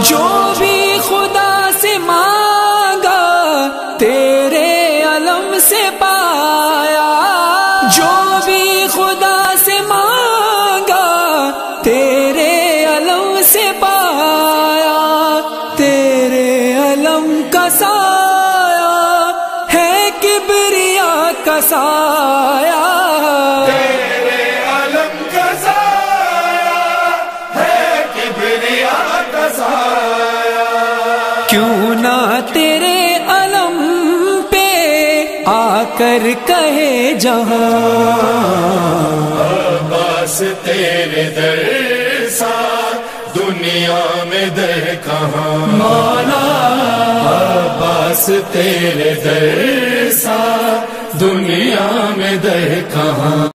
जो भी खुदा से मांगा, तेरे अलम से पाया। जो भी खुदा से मांगा, तेरे अलम से पाया। तेरे अलम का साया है किबरिया का साया। क्यों ना तेरे अलम पे आकर कहे जहाँ? बस तेरे दर सा दुनिया में दर कहाँ? मौला बस तेरे दर सा दुनिया में दर कहाँ?